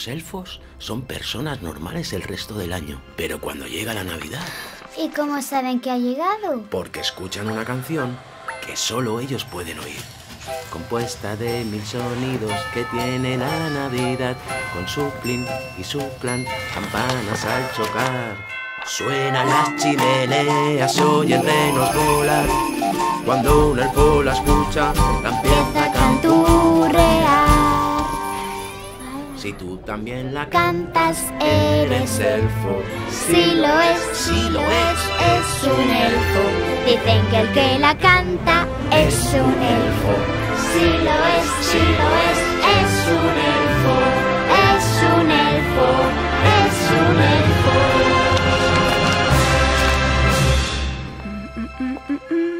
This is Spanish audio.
Los elfos son personas normales el resto del año, pero cuando llega la Navidad, ¿Y cómo saben que ha llegado? porque escuchan una canción que solo ellos pueden oír. Compuesta de mil sonidos que tiene la Navidad, con su plin y su plan, campanas al chocar. Suenan las chimeneas, oyen renos volar. Cuando un elfo la escucha, la empieza a Si tú también la cantas, eres elfo. Si lo es, si lo es, es un elfo. Dicen que el que la canta es un elfo. Si lo es, si lo es, es un elfo. Es un elfo, es un elfo. Mm, mm, mm, mm, mm.